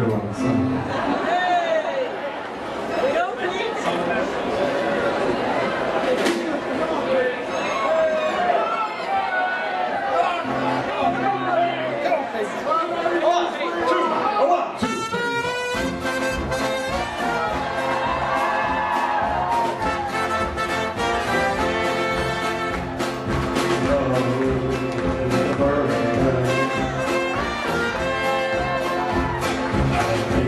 るわ Thank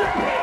Austin.